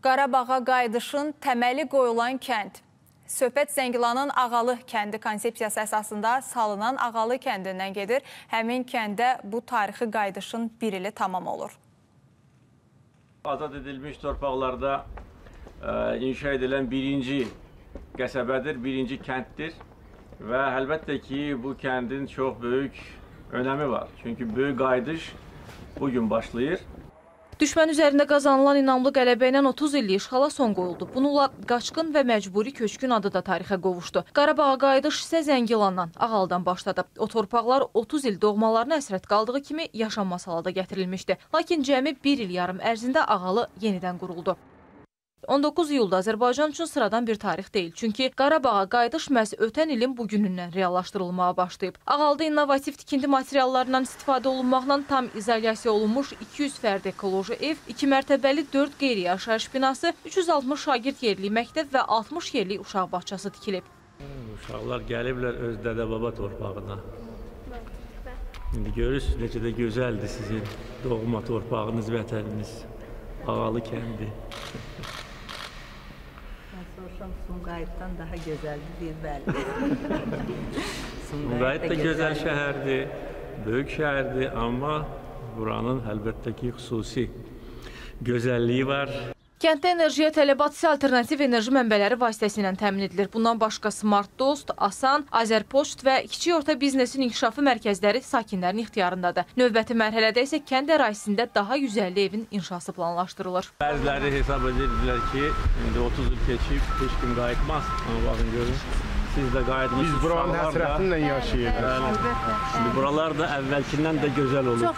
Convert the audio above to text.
Qarabağa qayıdışın təməli qoyulan kənd. Söhbət Zəngilanın Ağalı kəndi konsepsiyası əsasında salınan Ağalı kəndindən gedir. Həmin kəndə bu tarixi qayıdışın bir ili tamam olur. Azad edilmiş torpaqlarda e, inşa edilən birinci qəsəbədir, birinci kənddir və əlbəttə ki, bu kəndin çox böyük önəmi var. Çünki böyük qayıdış bugün başlayır. Düşmən üzərində qazanılan inamlı qələbə ilə 30 illik işğala son qoyuldu. Bununla qaçqın və məcburi köçkün adı da tarixə qovuşdu. Qarabağa qayıdış isə Zəngilandan, Ağaldan başladı. O torpaqlar 30 il doğmalarına əsrət qaldığı kimi yaşanmaz halda gətirilmişdi. Lakin cəmi bir il yarım ərzində Ağalı yenidən quruldu. 19 iyulda Azərbaycan üçün sıradan bir tarix deyil. Çünki Qarabağa qayıdış məhz ötən ilin bugünündən reallaşdırılmağa başlayıb. Ağalda innovativ tikinti materiallarından istifadə olunmaqla tam izolyasiya olunmuş 200 fərd ekoloji ev, 2 mərtəbəli 4 qeyri-yaşayış binası, 360 şagird yerli məktəb və 60 yerli uşaq bağçası tikilib. Uşaqlar gəliblər öz dədə-baba torpağına. İndi görürsünüz necə də gözəldir sizin doğma torpağınız, vətəniniz. Ağalı kəndi. Sorsam Sumqayıtdan daha gözəldir deyir bəli. Sumqayıt da gözəl şəhərdir, böyük şəhərdir, amma buranın əlbəttə ki, xüsusi gözəlliyi var. Kənddə enerjiyə tələbat isə alternativ enerji mənbələri vasitəsilə təmin edilir. Bundan başqa Smart Dost, Asan, Azərpoçt və kiçik orta biznesin inkişafı mərkəzləri sakinlərin ixtiyarındadır. Növbəti mərhələdə isə kənd ərazisində daha 150 evin inşası planlaşdırılır. Bəziləri hesab edirdilər ki, indi 30 il keçib, heç kim qayıtmaz. Amma baxın görün, siz də qayıtmışsınız. Biz buranın həsrətinlə yaşayırıq. Bəli. İndi buralar da əvvəlkindən də gözəl olur.